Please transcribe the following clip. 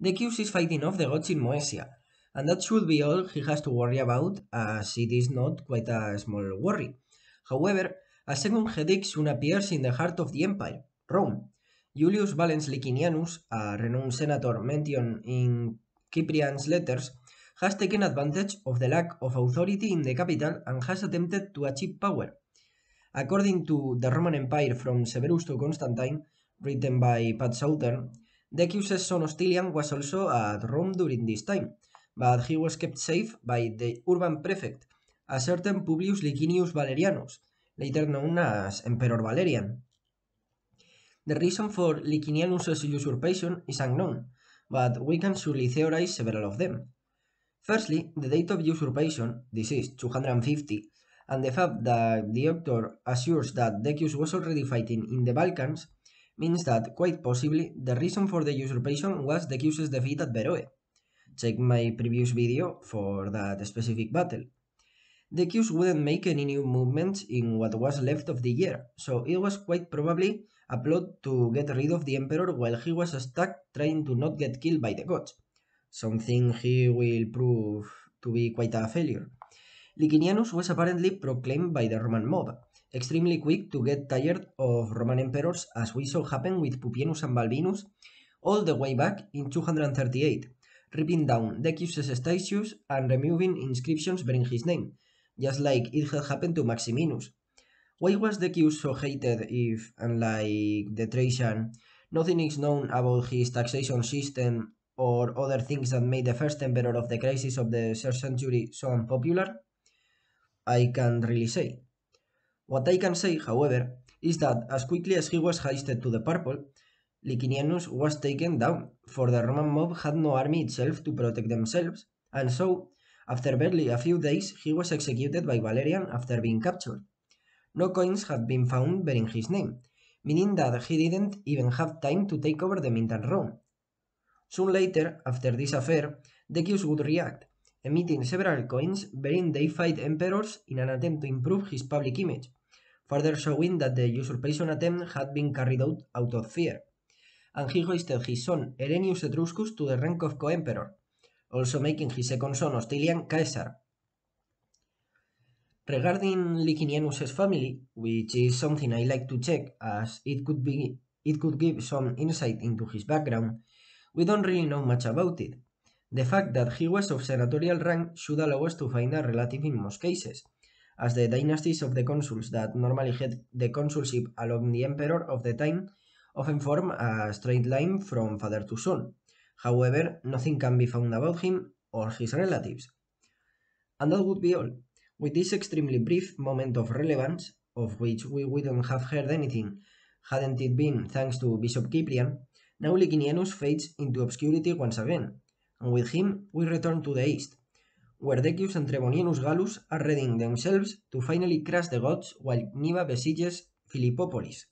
Decius is fighting off the Goths in Moesia, and that should be all he has to worry about, as it is not quite a small worry. However, a second headache soon appears in the heart of the empire, Rome. Julius Valens Licinianus, a renowned senator mentioned in Cyprian's letters, has taken advantage of the lack of authority in the capital and has attempted to achieve power. According to The Roman Empire from Severus to Constantine, written by Pat Southern, Decius' son Hostilian was also at Rome during this time, but he was kept safe by the urban prefect, a certain Publius Licinius Valerianus, later known as Emperor Valerian. The reason for Licinianus' usurpation is unknown, but we can surely theorize several of them. Firstly, the date of usurpation, this is 250, and the fact that the author assures that Decius was already fighting in the Balkans means that, quite possibly, the reason for the usurpation was the Decius' defeat at Beroe. Check my previous video for that specific battle. The Decius wouldn't make any new movements in what was left of the year, so it was quite probably a plot to get rid of the emperor while he was stuck trying to not get killed by the Goths, something he will prove to be quite a failure. Licinianus was apparently proclaimed by the Roman mob, extremely quick to get tired of Roman emperors as we saw happen with Pupienus and Balbinus all the way back in 238, ripping down Decius' statues and removing inscriptions bearing his name, just like it had happened to Maximinus. Why was Decius so hated if, unlike the Thracian, nothing is known about his taxation system or other things that made the first emperor of the crisis of the 3rd century so unpopular? I can't really say. What I can say, however, is that as quickly as he was hoisted to the purple, Licinianus was taken down, for the Roman mob had no army itself to protect themselves, and so, after barely a few days, he was executed by Valerian after being captured. No coins had been found bearing his name, meaning that he didn't even have time to take over the mint and Rome. Soon later, after this affair, Decius would react, emitting several coins bearing deified emperors in an attempt to improve his public image, further showing that the usurpation attempt had been carried out out of fear. And he hoisted his son Herennius Etruscus to the rank of co-emperor, also making his second son Hostilian Caesar. Regarding Licinianus' family, which is something I like to check as it could be it could give some insight into his background, we don't really know much about it. The fact that he was of senatorial rank should allow us to find a relative in most cases, as the dynasties of the consuls that normally had the consulship along the emperor of the time often form a straight line from father to son. However, nothing can be found about him or his relatives. And that would be all. With this extremely brief moment of relevance, of which we wouldn't have heard anything hadn't it been thanks to Bishop Cyprian, now Licinianus fades into obscurity once again, and with him we return to the east, where Decius and Trebonianus Gallus are readying themselves to finally crush the gods while Niva besieges Philippopolis.